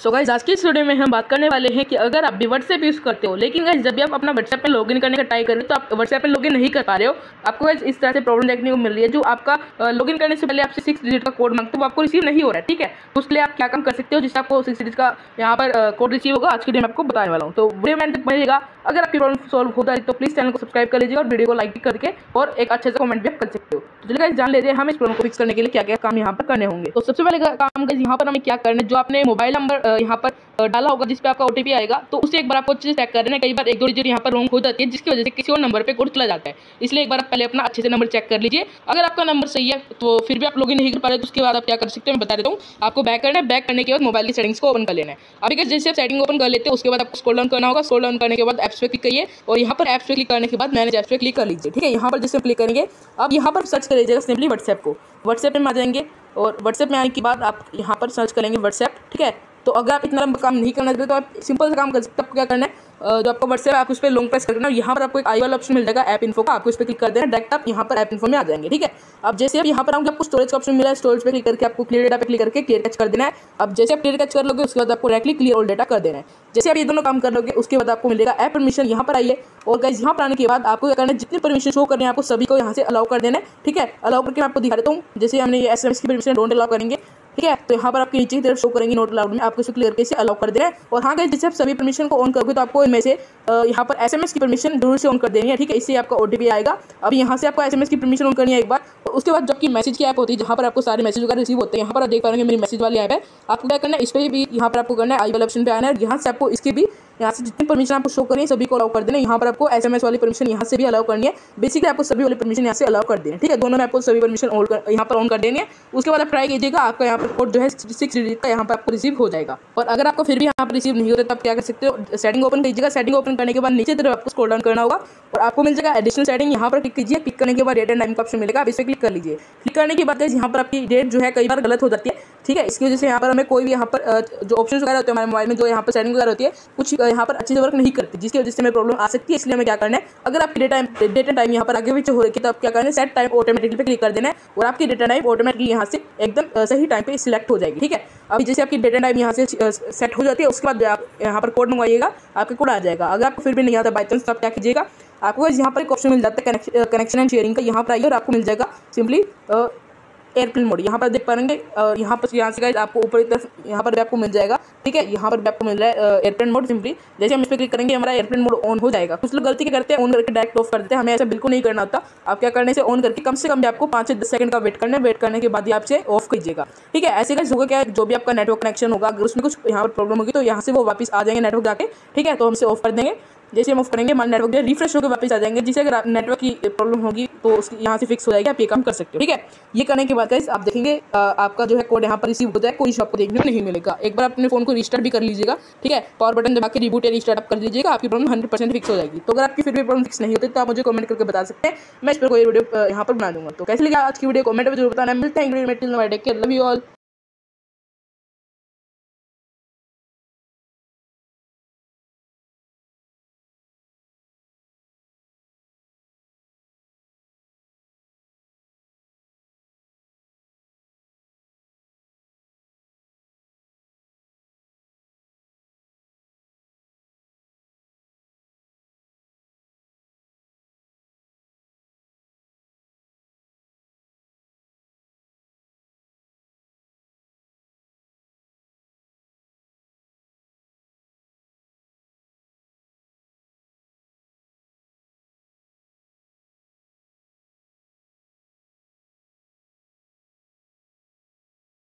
सो so guys आज की इस वीडियो में हम बात करने वाले हैं कि अगर आप भी व्हाट्सएप यूज़ करते हो, लेकिन गाइज़ जब भी आप अपना व्हाट्सएप में लॉगिन करने का ट्राई करें तो आप व्हाट्सएप में लॉगिन नहीं कर पा रहे हो। आपको गाइज़ इस तरह से प्रॉब्लम देखने को मिल रही है, जो आपका लॉगिन करने से पहले आपसे सिक्स डिजिट का कोड मांगते हो आपको रिसीव नहीं हो रहा है, ठीक है? तो उसके लिए आप क्या काम कर सकते हो, जिससे आपको सिक्स डिजिट का यहाँ पर कोड रिसीव होगा, आज के दिन मैं आपको बताने वाला हूँ। तो वीडियो में तक बढ़ेगा अगर आपकी प्रॉब्लम सॉल्व होता है तो प्लीज़ चैनल को सब्सक्राइब कर लीजिए और वीडियो को लाइक करके और एक अच्छे से कमेंट भी आप कर सकते हो। चलिए जान लेते हैं हम इस प्रॉब्लम को फिक्स करने के लिए क्या क्या काम यहाँ पर करने होंगे। तो सबसे पहले काम यहाँ पर हमें क्या करना है? जो आपने मोबाइल नंबर यहाँ पर डाला होगा जिसपे आपका ओटीपी आएगा तो उसे एक बार आपको चीज़ चेक कर देना कई बार एक दो डिजिट यहाँ पर रॉन्ग हो जाती है, जिसकी वजह से किसी और नंबर पर कोड चला जाता है। इसलिए एक बार पहले अपना अच्छे से नंबर चेक कर लीजिए। अगर आपका नंबर सही है तो फिर भी आप लोग नहीं कर पा रहे तो उसके बाद आप क्या कर सकते हैं, मैं बता देता हूँ। आपको बैक करना है। बैक करने के बाद मोबाइल की सेटिंग्स को ओपन कर लेना है। अभी जैसे आप सेटिंग ओपन कर लेते हैं, उसके बाद आपको स्कोल डाउन करना होगा। स्कोल डाउन करने के बाद एप्स पे क्लिक करिए। और यहाँ पर एप्स पे क्लिक करने के बाद मैंने एप्स पे क्लिक कर लीजिए। ठीक है, यहाँ पर जैसे क्लिक करेंगे, अब यहाँ पर सर्च कर लीजिएगा सिंपली व्हाट्सएप को। व्हाट्सएप में आ जाएँगे और व्हाट्सएप में आने के बाद आप यहाँ पर सर्च करेंगे व्हाट्सएप ठीक है? तो अगर आप इतना लंबा काम नहीं करना चाहते तो आप सिंपल से काम कर सकते हैं। आपको क्या करना है? जो आपका व्हाट्सएप है, आप उस पर लॉन्ग प्रेस करना यहाँ पर आपको एक आई वाला ऑप्शन मिल जाएगा ऐप इन्फो का। आपको इस पर क्लिक कर देना डायरेक्ट आप यहाँ पर ऐप इन्फो में आ जाएँगे, ठीक है? अब जैसे आप यहाँ पर आऊँगे आपको स्टोरेज का ऑप्शन मिला है। स्टोरेज पर क्लिक करके आपको क्लियर डेटा पर क्लिक करके क्लियर कैच कर देना है। अब जैसे आप क्लियर कैच कर लोगे, उसके बाद आपको डायरेक्टली क्लियर ऑल डेटा कर देना है। जैसे आप ये दोनों काम कर लोगे, उसके बाद आपको मिलेगा ऐप परमिशन यहाँ पर आइए। और गाइज़ यहाँ पर आने के बाद आपको क्या करना है? जितने परमिशन शो करने हैं, आपको सभी को यहाँ से अलाउ कर देना है, ठीक है? अलाउ करके मैं आपको दिखा देता हूँ। जैसे हमने ये एस की परमिशन डोंट अलाउ करेंगे। ठीक है? तो यहाँ पर आपके नीचे की तरफ़ शो करेंगे नोट अलाउड में। आपको इसे क्लियर करके अलाउ कर दे रहे हैं? और हाँ जैसे आप सभी परमिशन को ऑन करोगे तो आपको इनमें से यहाँ पर एसएमएस की परमिशन ज़रूर से ऑन कर देनी है, ठीक है? इससे आपका ओटीपी आएगा। अब यहाँ से आपको एसएमएस की परमिशन ऑन करनी है एक बार। और उसके बाद जबकि मैसेज की ऐप होती है, जहाँ पर आपको सारे मैसेज वगैरह रिसीव होते हैं, यहाँ पर आप देख पाएँगे मेरी मैसेज वाली ऐप है। आपको क्या करना है? इस पर भी यहाँ पर आपको करना है आई वाले ऑप्शन पर आना है। यहाँ से आपको इसकी भी, यहाँ से जितनी परमिशन आपको शो करें सभी को अलाउ कर देना यहाँ पर आपको एस वाली परमिशन यहाँ से भी अलाउ करनी है। बेसिकली आपको सभी वाली परमिशन यहाँ से अलाउ कर देना ठीक है? दोनों में आपको सभी परमिशन ऑन यहाँ पर ऑन कर देंगे उसके बाद आप ट्राई कीजिएगा, आपका यहाँ पर कोड जो है सिक्स डिजिट का यहाँ पर आपको रिसीव हो जाएगा। और अगर आपको फिर भी यहाँ पर रिसीव नहीं होता तो आप क्या कर सकते हो? सेटिंग ओपन कीजिएगा। सेटिंग ओपन करने के बाद नीचे तरफ़ आपको स्क्रॉल डाउन करना होगा और आपको मिल जाएगा एडिशनल सेटिंग यहाँ पर क्लिक कीजिए। क्लिक करने के बाद डेट एंड टाइम का ऑप्शन मिलेगा। आप इस पर क्लिक कर लीजिए। क्लिक करने के बाद यहाँ पर आपकी डेट जो है कई बार गलत हो जाती है। ठीक है, इसकी वजह से यहाँ पर हमें कोई भी यहाँ पर जो ऑप्शन वगैरह होते हैं, हमारे मोबाइल में जो यहाँ पर सेटिंग वगैरह होती है, कुछ यहाँ पर अच्छे से वर्क नहीं करती, जिसकी वजह से हमें प्रॉब्लम आ सकती है, इसलिए हमें क्या करना है, अगर आपकी डेटा डेटा टाइम यहाँ पर आगे पीछे हो रही है तो आप क्या करना है सेट टाइम ऑटोमेटिकली पे क्लिक कर देना है, और आपकी डेटा टाइम ऑटोमेटिकली यहाँ से एकदम सही टाइम पर सिलेक्ट हो जाएगी, ठीक है? अभी जैसे आपकी डेटा टाइम यहाँ से सेट हो जाती है, उसके बाद आप यहाँ पर कोड मंगवाइएगा, आपका कोड आ जाएगा, अगर आपको फिर भी नहीं आता बाई चांस तो आप क्या कीजिएगा, आपको यहाँ पर एक ऑप्शन मिल जाता है कनेक्शन एंड शेयरिंग का, यहाँ पर आइए और आपको मिल जाएगा सिंपली एयरप्लेन मोड यहाँ पर देख पाएँगे, और यहाँ पर यहाँ से आपको ऊपर की तरफ़ यहाँ पर भी आपको मिल जाएगा, ठीक है? यहाँ पर भी आपको मिल रहा है एयरप्लेन मोड सिंपली जैसे हम इस पर क्लिक करेंगे, हमारा एयरप्लेन मोड ऑन हो जाएगा। कुछ लोग गलती करते हैं? ऑन करके डायरेक्ट ऑफ़ कर देते हैं। हमें ऐसा बिल्कुल नहीं करना होता। आप क्या करने से ऑन करके कम से कम भी आपको पाँच से दस सेकंड का वेट करना है। वेट करने के बाद ही आपसे ऑफ़ कीजिएगा। ठीक है? ऐसे कैसे होगा क्या? जो भी आपका नेटवर्क कनेक्शन होगा, अगर उसमें कुछ यहाँ पर प्रॉब्लम होगी तो यहाँ से वो वापस आ जाएँगे नेटवर्क जाके। ठीक है? तो हमसे ऑफ़ कर देंगे। जैसे हम ऑफ़ करेंगे, हमारे नेटवर्क जो रिफ्रेश होकर वापस आ जाएँगे। जिससे अगर नेटवर्क की प्रॉब्लम होगी तो उसकी यहाँ से फिक्स हो जाएगी। आप ये काम कर सकते हो। ठीक है? ये करने के बाद आप देखेंगे आपका जो है कोड यहाँ पर रिसीव हो जाए। कोई शॉप को देखने को नहीं मिलेगा। एक बार अपने फ़ोन को रिस्टार्ट भी कर लीजिएगा, ठीक है? पावर बटन दबा के रिबूट या रिस्टार्ट कर लीजिएगा आपकी प्रॉब्लम हंड्रेड परसेंट फिक्स हो जाएगी। तो अगर आपकी फिर भी प्रॉब्लम फिक्स नहीं होती तो आप मुझे कमेंट करके बता सकते हैं। मैं इस पर कोई वीडियो यहाँ पर बना दूँगा। तो कैसे लगा आज की वीडियो कमेंट में ज़रूर बताना। मिलते हैं